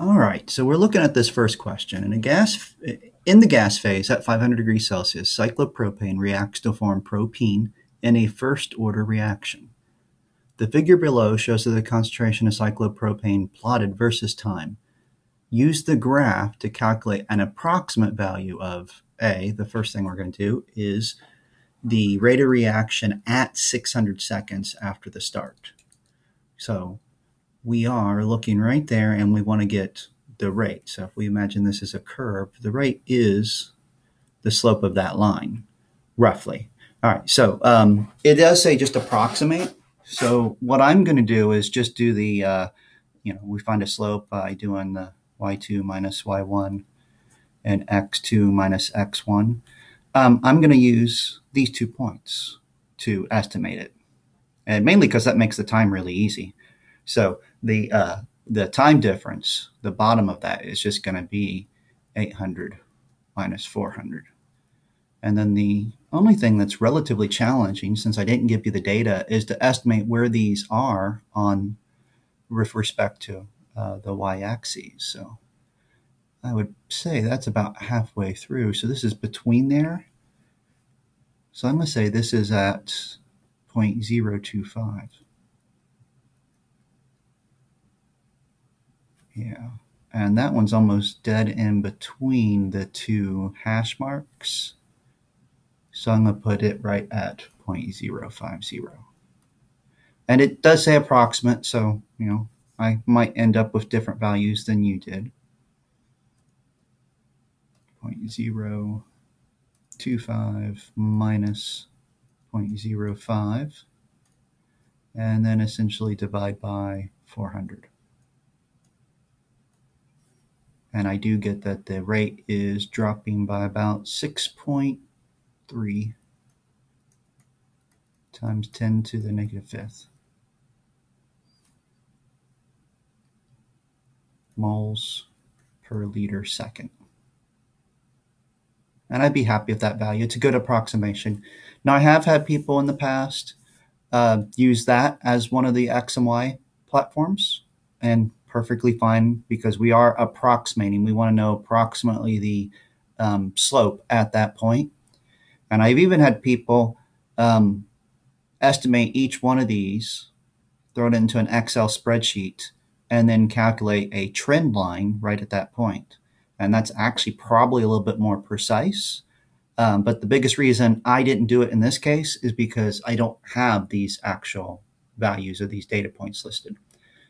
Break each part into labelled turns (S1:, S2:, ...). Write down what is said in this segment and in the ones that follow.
S1: All right, so we're looking at this first question. In a gas, in the gas phase at 500 degrees Celsius, cyclopropane reacts to form propene in a first-order reaction. The figure below shows the concentration of cyclopropane plotted versus time. Use the graph to calculate an approximate value of A. The first thing we're going to do is the rate of reaction at 600 seconds after the start. So we are looking right there and we want to get the rate. So if we imagine this is a curve, the rate is the slope of that line, roughly. All right, so um, it does say just approximate. So what I'm going to do is just do the, uh, you know, we find a slope by doing the y2 minus y1 and x2 minus x1. Um, I'm going to use these two points to estimate it, and mainly because that makes the time really easy. So the uh, the time difference, the bottom of that is just going to be 800 minus 400. And then the only thing that's relatively challenging, since I didn't give you the data, is to estimate where these are on with respect to uh, the y-axis. So I would say that's about halfway through. So this is between there. So I'm going to say this is at 0.025. Yeah. And that one's almost dead in between the two hash marks. So I'm going to put it right at 0.050. And it does say approximate, so, you know, I might end up with different values than you did. 0.025 minus 0.05 and then essentially divide by 400. And I do get that the rate is dropping by about 6.3 times 10 to the negative fifth. moles per liter second. And I'd be happy with that value. It's a good approximation. Now, I have had people in the past uh, use that as one of the X and Y platforms, and perfectly fine because we are approximating. We want to know approximately the um, slope at that point. And I've even had people um, estimate each one of these, throw it into an Excel spreadsheet, and then calculate a trend line right at that point. And that's actually probably a little bit more precise. Um, but the biggest reason I didn't do it in this case is because I don't have these actual values of these data points listed.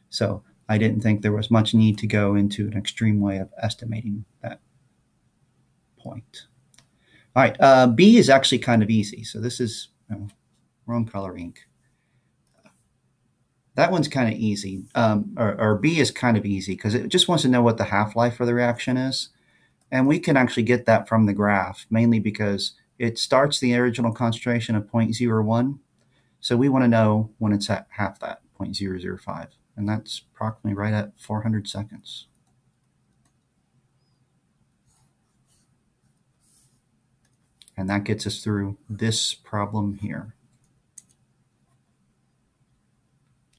S1: So I didn't think there was much need to go into an extreme way of estimating that point. All right, uh, B is actually kind of easy. So this is wrong color ink. That one's kind of easy, um, or, or, B is kind of easy because it just wants to know what the half-life for the reaction is. And we can actually get that from the graph, mainly because it starts the original concentration of 0.01. So we want to know when it's at half that, 0.005 and that's approximately right at 400 seconds. And that gets us through this problem here.